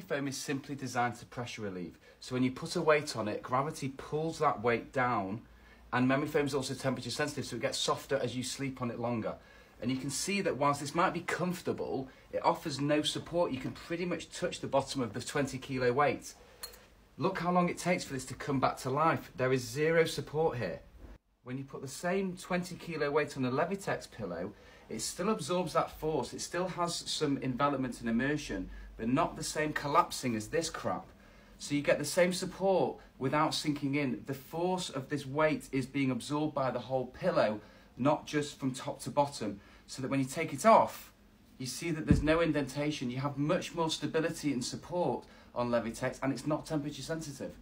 foam is simply designed to pressure relieve. So when you put a weight on it, gravity pulls that weight down and memory foam is also temperature sensitive so it gets softer as you sleep on it longer. And you can see that whilst this might be comfortable, it offers no support. You can pretty much touch the bottom of the 20 kilo weight. Look how long it takes for this to come back to life. There is zero support here. When you put the same 20 kilo weight on a Levitex pillow, it still absorbs that force. It still has some envelopment and immersion, but not the same collapsing as this crap. So you get the same support without sinking in. The force of this weight is being absorbed by the whole pillow, not just from top to bottom. So that when you take it off, you see that there's no indentation. You have much more stability and support on Levitex and it's not temperature sensitive.